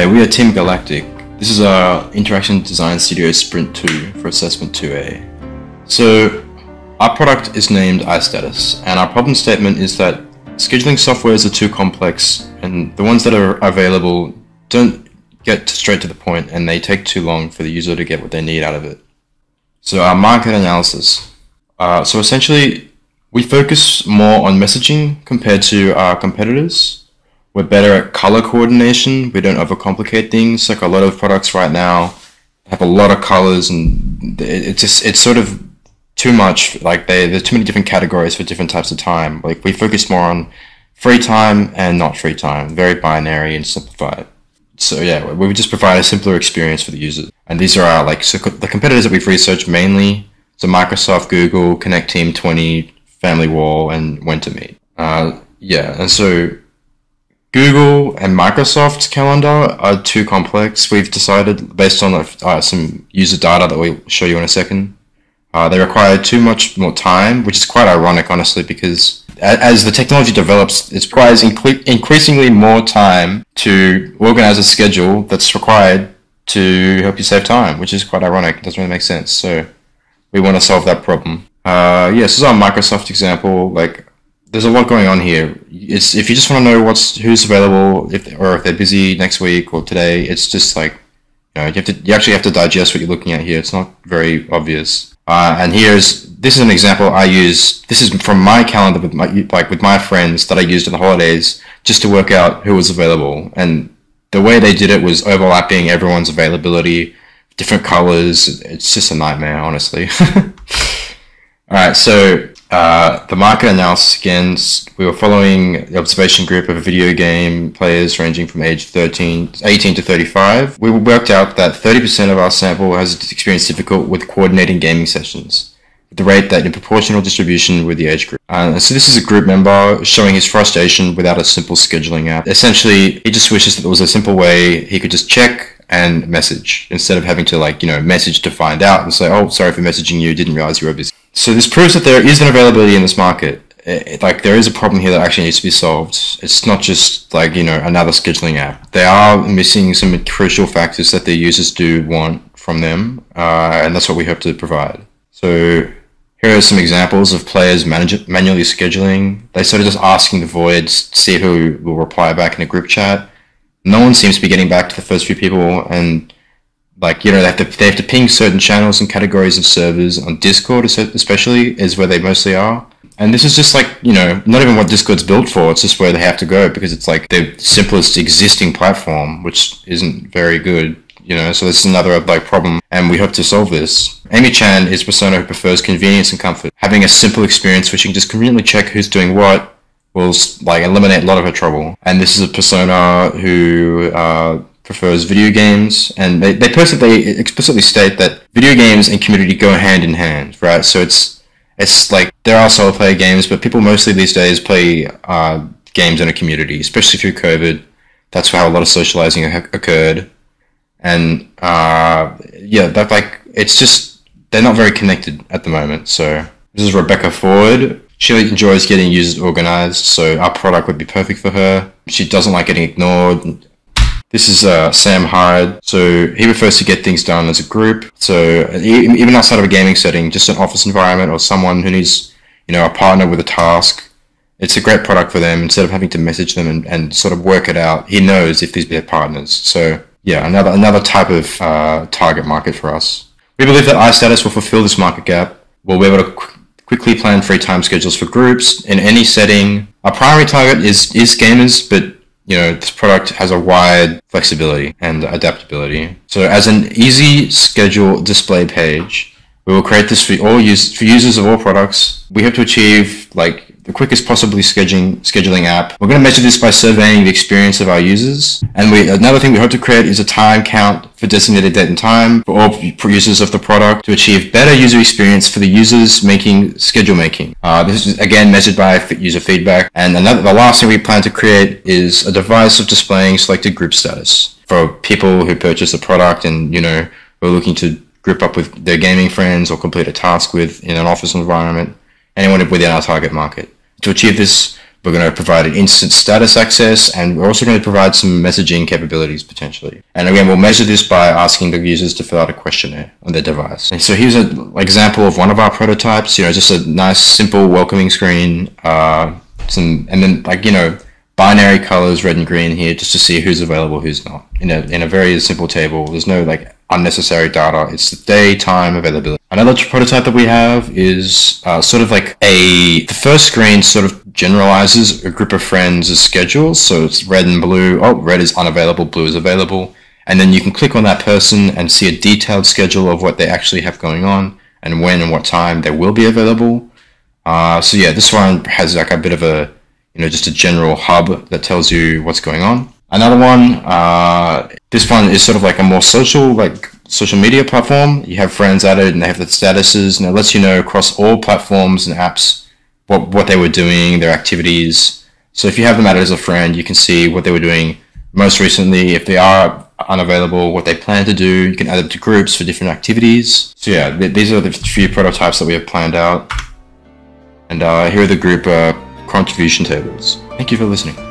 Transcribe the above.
Hi, we are Team Galactic. This is our Interaction Design Studio Sprint 2 for Assessment 2A. So, our product is named iStatus, and our problem statement is that scheduling softwares are too complex, and the ones that are available don't get straight to the point, and they take too long for the user to get what they need out of it. So, our market analysis. Uh, so, essentially, we focus more on messaging compared to our competitors we're better at color coordination. We don't overcomplicate things. Like a lot of products right now have a lot of colors, and it's just it's sort of too much. Like they there's too many different categories for different types of time. Like we focus more on free time and not free time. Very binary and simplified. So yeah, we just provide a simpler experience for the users. And these are our like so the competitors that we've researched mainly. So Microsoft, Google, Connecteam 20, FamilyWall, and When2meet. Uh, yeah, and so Google and Microsoft's calendar are too complex. We've decided, based on uh, some user data that we'll show you in a second, uh, they require too much more time, which is quite ironic, honestly, because as the technology develops, it requires increasingly more time to organize a schedule that's required to help you save time, which is quite ironic. It doesn't really make sense. So we want to solve that problem. Uh, yeah, this is our Microsoft example. Like there's a lot going on here. It's if you just want to know what's who's available, if or if they're busy next week or today, it's just like you know you have to you actually have to digest what you're looking at here. It's not very obvious. Uh, and here's this is an example I use. This is from my calendar with my like with my friends that I used in the holidays just to work out who was available. And the way they did it was overlapping everyone's availability, different colors. It's just a nightmare, honestly. All right, so uh, the market analysis again, we were following the observation group of video game players ranging from age 13, 18 to 35. We worked out that 30% of our sample has experienced difficult with coordinating gaming sessions, the rate that in proportional distribution with the age group. Uh, so this is a group member showing his frustration without a simple scheduling app. Essentially, he just wishes that there was a simple way he could just check and message instead of having to like, you know, message to find out and say, oh, sorry for messaging you, didn't realize you were busy. So this proves that there is an availability in this market. It, like there is a problem here that actually needs to be solved. It's not just like you know another scheduling app. They are missing some crucial factors that their users do want from them, uh, and that's what we hope to provide. So here are some examples of players manage- manually scheduling. They sort of just asking the voids, see who will reply back in a group chat. No one seems to be getting back to the first few people, and like you know they have to they have to ping certain channels and categories of servers on Discord especially is where they mostly are. And this is just like you know not even what Discord's built for. It's just where they have to go because it's like the simplest existing platform, which isn't very good. You know, so this is another like problem, and we hope to solve this. Amy Chan is a persona who prefers convenience and comfort. Having a simple experience which you can just conveniently check who's doing what will like eliminate a lot of her trouble. And this is a persona who uh, prefers video games, and they, they they explicitly state that video games and community go hand in hand, right? So it's it's like there are solo player games, but people mostly these days play uh, games in a community, especially through COVID. That's how a lot of socializing occurred, and uh, yeah, that like it's just they're not very connected at the moment. So this is Rebecca Ford. She enjoys getting users organized, so our product would be perfect for her. She doesn't like getting ignored this is uh, Sam Hyde. So he prefers to get things done as a group. So even outside of a gaming setting, just an office environment or someone who needs, you know, a partner with a task, it's a great product for them instead of having to message them and, and sort of work it out. He knows if these their partners. So yeah, another another type of uh, target market for us. We believe that iStatus will fulfill this market gap. We'll be able to qu- quickly plan free time schedules for groups in any setting. Our primary target is is gamers, but you know, this product has a wide flexibility and adaptability. So as an easy schedule display page, we will create this for all use for users of all products. We hope to achieve like the quickest possibly scheduling scheduling app. We're going to measure this by surveying the experience of our users. And we another thing we hope to create is a time count for designated date and time for all users of the product to achieve better user experience for the users making schedule making. Uh, this is again measured by user feedback. And another the last thing we plan to create is a device of displaying selected group status for people who purchase the product and you know who are looking to group up with their gaming friends or complete a task with in an office environment anyone within our target market. To achieve this, We're going to provide an instant status access, and we're also going to provide some messaging capabilities potentially. And again, we'll measure this by asking the users to fill out a questionnaire on their device. And so here's an example of one of our prototypes. You know, just a nice, simple, welcoming screen. Uh, some, and then like you know, binary colors, red and green here, just to see who's available, who's not. In a in a very simple table. There's no like unnecessary data. It's the day, time, availability. Another prototype that we have is uh, sort of like a, the first screen sort of generalizes a group of friends' schedules. So it's red and blue. Oh, red is unavailable, blue is available. And then you can click on that person and see a detailed schedule of what they actually have going on and when and what time they will be available. Uh, so yeah, this one has like a bit of a, you know, just a general hub that tells you what's going on. Another one, uh, this one is sort of like a more social, like social media platform. You have friends added and they have the statuses and it lets you know across all platforms and apps what, what they were doing, their activities. So if you have them added as a friend, you can see what they were doing most recently. If they are unavailable, what they plan to do, you can add them to groups for different activities. So yeah, th- these are the few prototypes that we have planned out. And uh, here are the group uh, contribution tables. Thank you for listening.